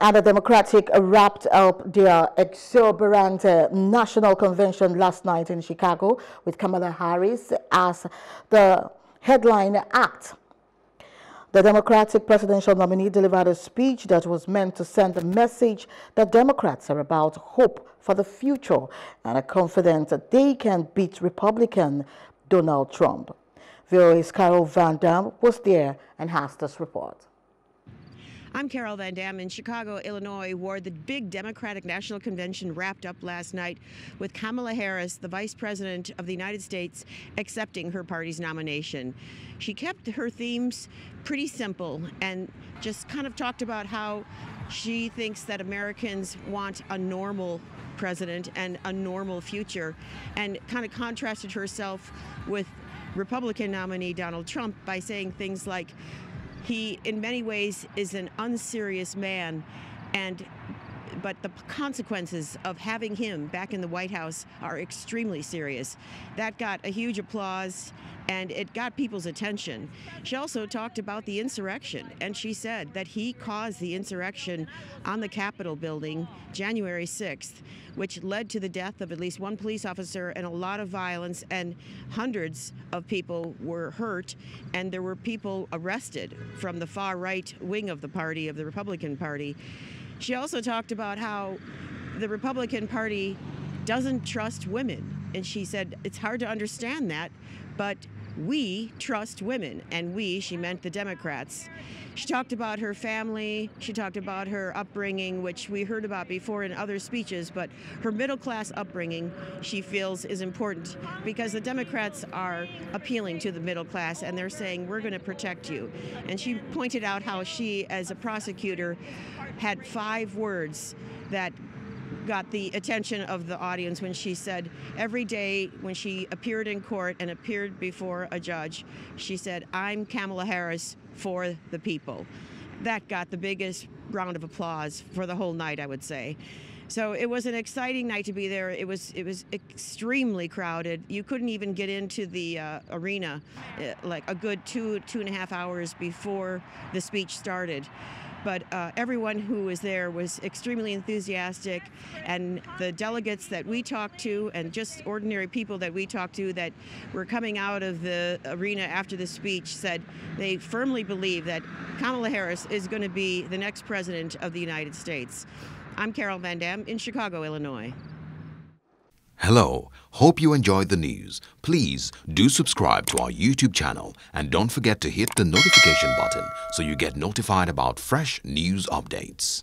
And the Democratic wrapped up their exuberant uh, national convention last night in Chicago with Kamala Harris as the headline act. The Democratic presidential nominee delivered a speech that was meant to send a message that Democrats are about hope for the future and are confident that they can beat Republican Donald Trump. VOA's Carol Van Dam was there and has this report. I'm Carol Van Dam in Chicago, Illinois, where the big Democratic National Convention wrapped up last night with Kamala Harris, the Vice President of the United States, accepting her party's nomination. She kept her themes pretty simple and just kind of talked about how she thinks that Americans want a normal president and a normal future, and kind of contrasted herself with Republican nominee Donald Trump by saying things like, he, in many ways, is an unserious man, and but the consequences of having him back in the White House are extremely serious. That got a huge applause and it got people's attention. She also talked about the insurrection, and she said that he caused the insurrection on the Capitol building January 6th, which led to the death of at least one police officer and a lot of violence, and hundreds of people were hurt, and there were people arrested from the far right wing of the party, of the Republican Party. She also talked about how the Republican Party doesn't trust women. And she said it's hard to understand that, but we trust women. And we, she meant the Democrats. She talked about her family. She talked about her upbringing, which we heard about before in other speeches, but her middle class upbringing, she feels, is important because the Democrats are appealing to the middle class and they're saying, we're going to protect you. And she pointed out how she, as a prosecutor, had five words that got the attention of the audience when she said every day when she appeared in court and appeared before a judge, she said, I'm Kamala Harris for the people. That got the biggest round of applause for the whole night, I would say. So it was an exciting night to be there. It was it was extremely crowded. You couldn't even get into the uh, arena uh, like a good two two and a half hours before the speech started but uh, everyone who was there was extremely enthusiastic, and the delegates that we talked to, and just ordinary people that we talked to that were coming out of the arena after the speech, said they firmly believe that Kamala Harris is going to be the next president of the United States. I'm Carol Van Dam in Chicago, Illinois. Hello, hope you enjoyed the news. Please do subscribe to our YouTube channel and don't forget to hit the notification button so you get notified about fresh news updates.